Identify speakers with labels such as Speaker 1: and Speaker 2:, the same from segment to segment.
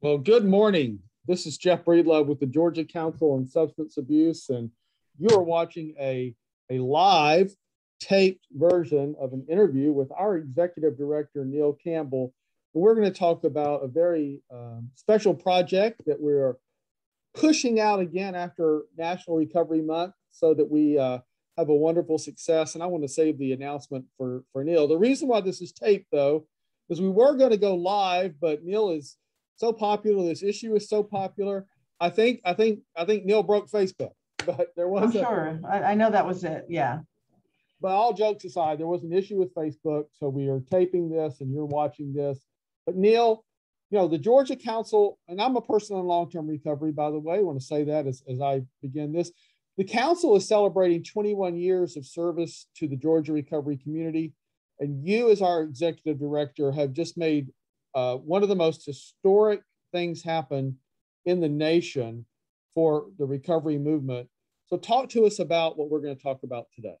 Speaker 1: Well, good morning. This is Jeff Breedlove with the Georgia Council on Substance Abuse, and you are watching a, a live taped version of an interview with our executive director, Neil Campbell. And we're going to talk about a very um, special project that we're pushing out again after National Recovery Month so that we uh, have a wonderful success. And I want to save the announcement for, for Neil. The reason why this is taped, though, is we were going to go live, but Neil is so popular. This issue is so popular. I think I think I think Neil broke Facebook, but there was.
Speaker 2: I'm sure. I, I know that was it. Yeah.
Speaker 1: But all jokes aside, there was an issue with Facebook, so we are taping this, and you're watching this. But Neil, you know the Georgia Council, and I'm a person in long-term recovery, by the way. I want to say that as, as I begin this. The council is celebrating 21 years of service to the Georgia recovery community. And you, as our executive director, have just made uh, one of the most historic things happen in the nation for the recovery movement. So, talk to us about what we're going to talk about today.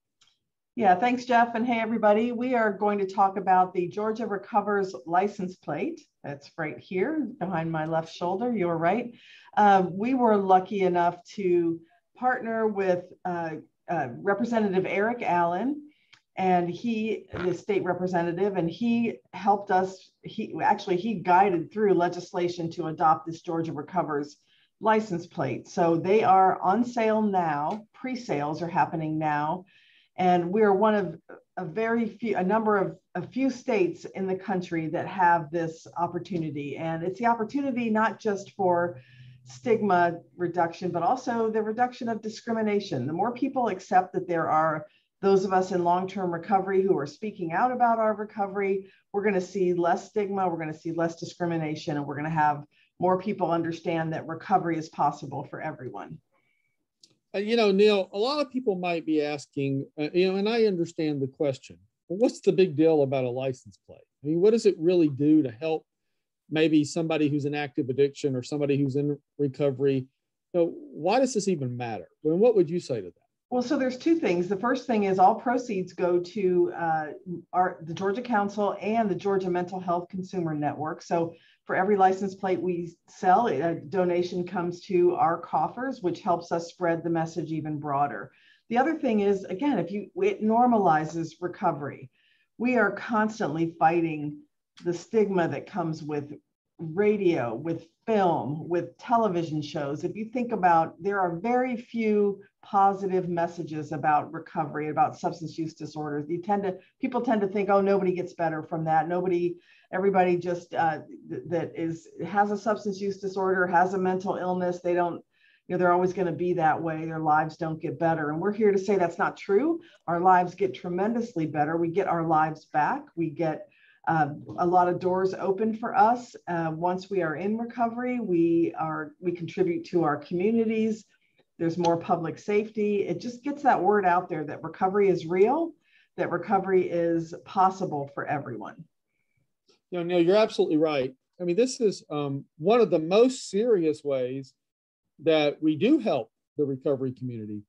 Speaker 2: Yeah, thanks, Jeff. And hey, everybody. We are going to talk about the Georgia Recovers license plate. That's right here behind my left shoulder. You're right. Um, we were lucky enough to partner with uh, uh, Representative Erick Allen and he the state representative and he helped us he actually he guided through legislation to adopt this georgia recovers license plate. So they are on sale now pre-sales are happening now and we're one of a very few a number of a few states in the country that have this opportunity. And it's the opportunity not just for stigma reduction but also the reduction of discrimination the more people accept that there are those of us in long-term recovery who are speaking out about our recovery, we're going to see less stigma, we're going to see less discrimination, and we're going to have more people understand that recovery is possible for everyone.
Speaker 1: Uh, you know, Neil, a lot of people might be asking, uh, you know, and I understand the question. What's the big deal about a license plate? I mean, what does it really do to help maybe somebody who's in active addiction or somebody who's in recovery? Know, why does this even matter? I mean, what would you say to that?
Speaker 2: Well, so there's two things. The first thing is all proceeds go to uh, our the Georgia Council and the Georgia Mental Health Consumer Network. So for every license plate we sell, a donation comes to our coffers, which helps us spread the message even broader. The other thing is, again, if you it normalizes recovery. We are constantly fighting the stigma that comes with radio, with film, with television shows. If you think about, there are very few positive messages about recovery, about substance use disorders. You tend to people tend to think, oh, nobody gets better from that. Nobody, everybody just uh, th- that is has a substance use disorder, has a mental illness. They don't, you know, they're always going to be that way. Their lives don't get better, and we're here to say that's not true. Our lives get tremendously better. We get our lives back. We get uh, a lot of doors open for us uh, once we are in recovery. We are we contribute to our communities there's more public safety. It just gets that word out there that recovery is real, that recovery is possible for everyone.
Speaker 1: You know, Neil, you're absolutely right. I mean, this is um, one of the most serious ways that we do help the recovery community.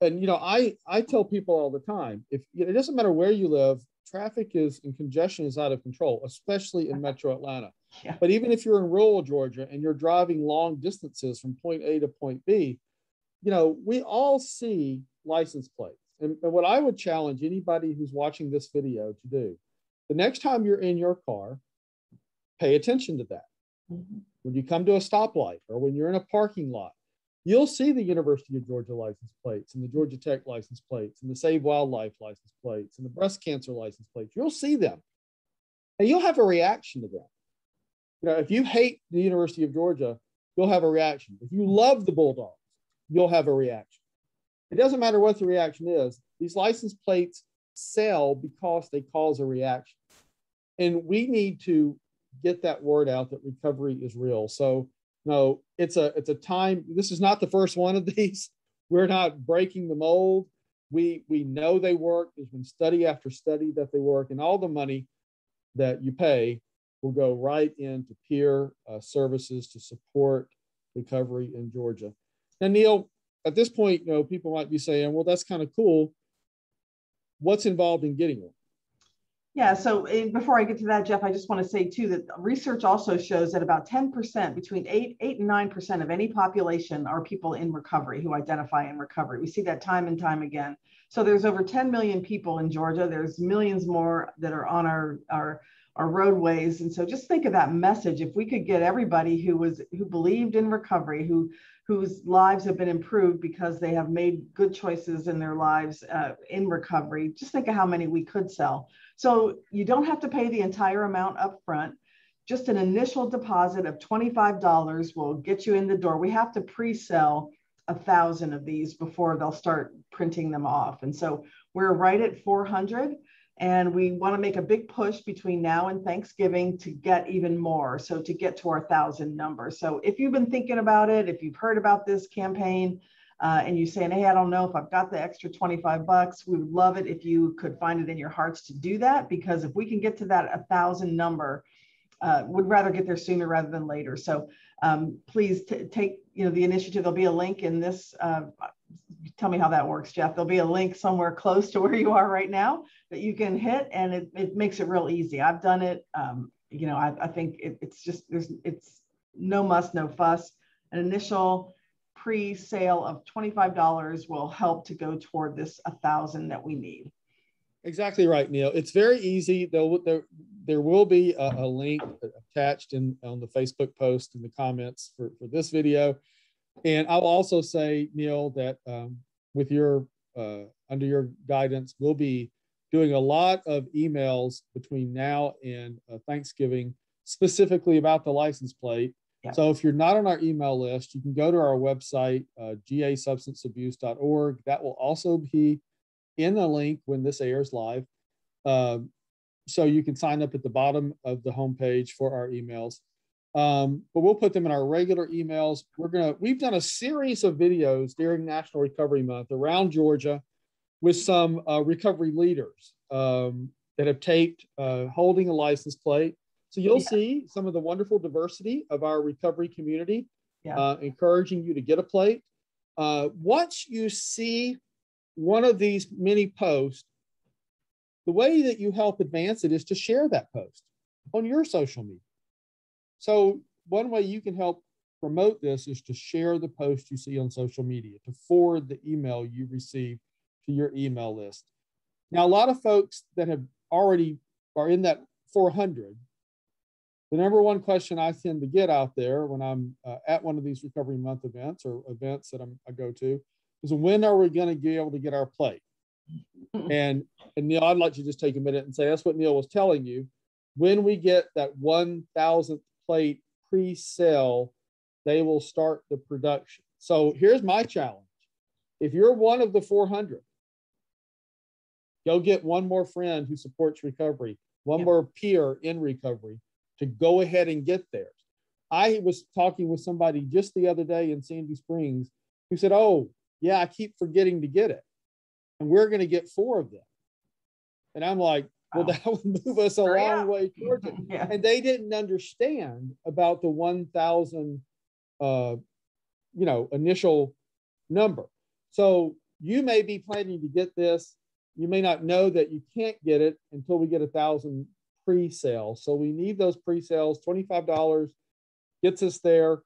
Speaker 1: And you know, I I tell people all the time, if it doesn't matter where you live, traffic is and congestion is out of control, especially in Metro Atlanta. Yeah. But even if you're in rural Georgia and you're driving long distances from point A to point B, you know, we all see license plates. And, and what I would challenge anybody who's watching this video to do, the next time you're in your car, pay attention to that. Mm-hmm. When you come to a stoplight or when you're in a parking lot, you'll see the University of Georgia license plates and the Georgia Tech license plates and the Save Wildlife license plates and the breast cancer license plates. You'll see them and you'll have a reaction to them. You know, if you hate the University of Georgia, you'll have a reaction. If you love the Bulldogs, you'll have a reaction. It doesn't matter what the reaction is. These license plates sell because they cause a reaction. And we need to get that word out that recovery is real. So no, it's a it's a time. This is not the first one of these. We're not breaking the mold. We we know they work. There's been study after study that they work, and all the money that you pay will go right into peer uh, services to support recovery in Georgia. Now, Neil, at this point, you know, people might be saying, well, that's kind of cool. What's involved in getting one?
Speaker 2: Yeah, so eh, before I get to that, Jeff, I just want to say too that research also shows that about 10%, between 8, 8 and 9% of any population are people in recovery who identify in recovery. We see that time and time again. So there's over 10 million people in Georgia. There's millions more that are on our, our, our roadways. And so just think of that message. If we could get everybody who was who believed in recovery, who whose lives have been improved because they have made good choices in their lives uh, in recovery, just think of how many we could sell. So you don't have to pay the entire amount up front. Just an initial deposit of $25 will get you in the door. We have to pre-sell a thousand of these before they'll start printing them off. And so we're right at 400 and we want to make a big push between now and Thanksgiving to get even more. So to get to our thousand number. So if you've been thinking about it, if you've heard about this campaign, uh, and you saying, hey, I don't know if I've got the extra 25 bucks, we would love it if you could find it in your hearts to do that. Because if we can get to that a thousand number, uh, would rather get there sooner rather than later. So um, please take you know the initiative. There'll be a link in this. Uh, tell me how that works, Jeff. There'll be a link somewhere close to where you are right now that you can hit, and it, it makes it real easy. I've done it. Um, you know, I, I think it, it's just there's it's no muss, no fuss. An initial pre-sale of $25 will help to go toward this a thousand that we need.
Speaker 1: Exactly right, Neil. It's very easy. There, there, there will be a, a, link attached in on the Facebook post in the comments for, for this video. And I'll also say, Neil, that um, with your uh, under your guidance, we'll be doing a lot of emails between now and uh, Thanksgiving, specifically about the license plate so if you're not on our email list, you can go to our website, uh, gasubstanceabuse.org. That will also be in the link when this airs live. Um, so you can sign up at the bottom of the homepage for our emails. Um, but we'll put them in our regular emails. We're gonna we've done a series of videos during National Recovery Month around Georgia with some uh, recovery leaders um, that have taped uh, holding a license plate so you'll yeah. see some of the wonderful diversity of our recovery community, yeah. uh, encouraging you to get a plate. Uh, once you see one of these many posts, the way that you help advance it is to share that post on your social media. So one way you can help promote this is to share the post you see on social media, to forward the email you receive to your email list. Now, a lot of folks that have already are in that 400 the number one question I tend to get out there when I'm uh, at one of these recovery month events or events that I'm, i go to is when are we going to be able to get our plate? and and Neil, I'd like to just take a minute and say that's what Neil was telling you. When we get that 1,000th plate pre-sale, they will start the production. So here's my challenge: if you're one of the 400, go get one more friend who supports recovery, one more peer in recovery to go ahead and get theirs. I was talking with somebody just the other day in Sandy Springs who said, Oh, yeah, I keep forgetting to get it. And we're going to get four of them. And I'm like, Well, wow. that would move us a Hurry long up. way towards it. yeah. And they didn't understand about the 1,000, uh, you know, initial number. So you may be planning to get this. You may not know that you can't get it until we get a thousand pre-sale. So we need those pre-sales, $25 gets us there.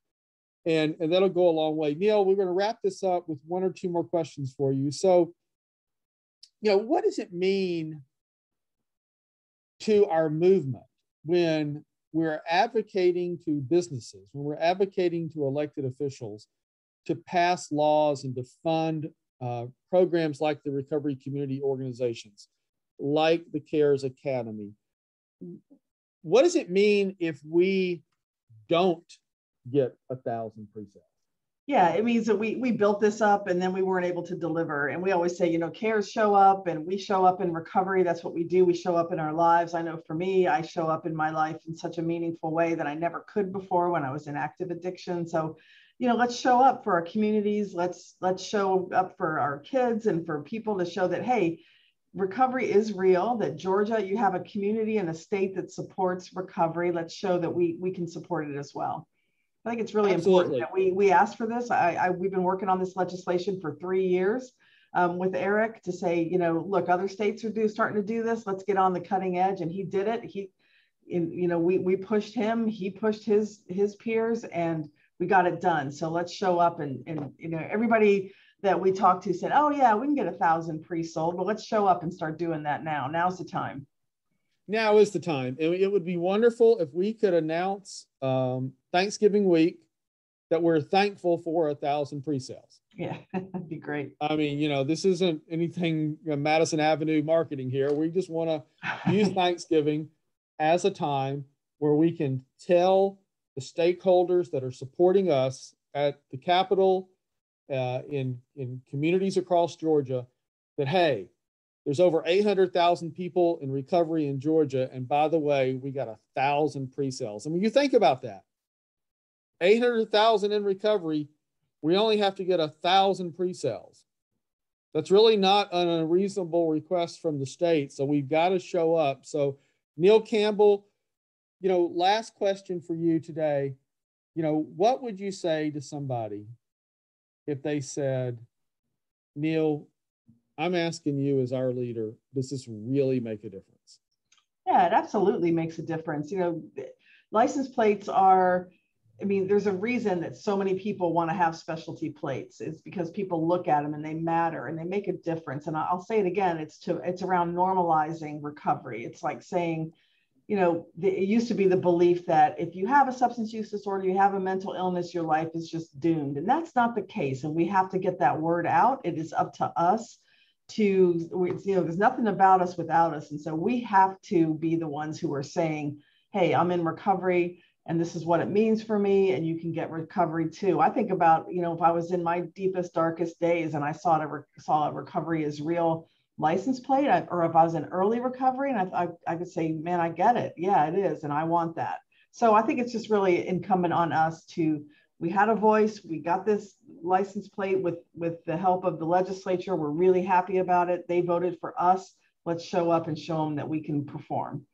Speaker 1: And, and that'll go a long way. Neil, we're going to wrap this up with one or two more questions for you. So, you know, what does it mean to our movement when we're advocating to businesses, when we're advocating to elected officials to pass laws and to fund uh, programs like the recovery community organizations, like the CARES Academy, what does it mean if we don't get a thousand pre-sales?
Speaker 2: Yeah, it means that we we built this up and then we weren't able to deliver. And we always say, you know, cares show up and we show up in recovery. That's what we do. We show up in our lives. I know for me, I show up in my life in such a meaningful way that I never could before when I was in active addiction. So, you know, let's show up for our communities. Let's let's show up for our kids and for people to show that hey, recovery is real that georgia you have a community and a state that supports recovery let's show that we we can support it as well i think it's really Absolutely. important that we we asked for this I, I we've been working on this legislation for three years um, with Erick to say, you know, look, other states are do starting to do this. Let's get on the cutting edge. And he did it. He, in, you know, we we pushed him. He pushed his his peers, and we got it done. So let's show up and and you know everybody that we talked to said, oh yeah, we can get a thousand pre-sold, but let's show up and start doing that now. Now's the time.
Speaker 1: Now is the time. It, it would be wonderful if we could announce um, Thanksgiving week that we're thankful for a thousand pre-sales.
Speaker 2: Yeah, that'd be great.
Speaker 1: I mean, you know, this isn't anything you know, Madison Avenue marketing here. We just want to use Thanksgiving as a time where we can tell the stakeholders that are supporting us at the Capitol, uh, in, in communities across Georgia, that, hey, there's over 800,000 people in recovery in Georgia. And by the way, we got a thousand pre-sales. And when you think about that, 800,000 in recovery, we only have to get a thousand pre-sales. That's really not an unreasonable request from the state. So we've got to show up. So Neil Campbell, you know, last question for you today. You know, what would you say to somebody if they said, Neil, I'm asking you as our leader, does this really make a difference?
Speaker 2: Yeah, it absolutely makes a difference. You know, license plates are I mean, there's a reason that so many people want to have specialty plates. It's because people look at them and they matter and they make a difference. And I'll say it again, it's to it's around normalizing recovery. It's like saying, you know, the, it used to be the belief that if you have a substance use disorder, you have a mental illness, your life is just doomed. And that's not the case. And we have to get that word out. It is up to us to, you know, there's nothing about us without us. And so we have to be the ones who are saying, hey, I'm in recovery and this is what it means for me and you can get recovery too i think about you know if i was in my deepest darkest days and i saw re- saw a recovery as real license plate or if i was in early recovery and I, I, I could say man i get it. Yeah it is and i want that. So i think it's just really incumbent on us to we had a voice we got this license plate with with the help of the legislature. We're really happy about it. They voted for us. Let's show up and show them that we can perform.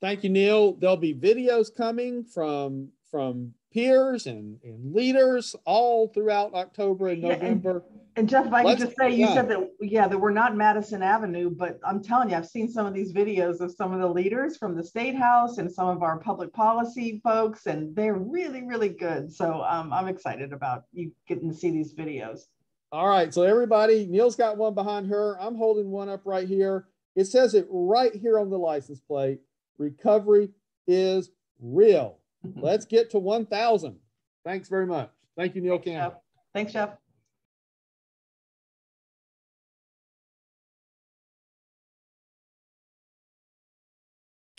Speaker 1: Thank you, Neil. There'll be videos coming from from peers and, and leaders all throughout October and November.
Speaker 2: Yeah, and, and, Jeff, if I could just say, you said that, yeah, that we're not Madison Avenue, but I'm telling you, I've seen some of these videos of some of the leaders from the State House and some of our public policy folks, and they're really, really good. So um, I'm excited about you getting to see these videos.
Speaker 1: All right. So everybody, Neil's got one behind her. I'm holding one up right here. It says it right here on the license plate recovery is real. Let's get to 1,000. Thanks very much. Thank you, Neil Campbell.
Speaker 2: Thanks, Jeff.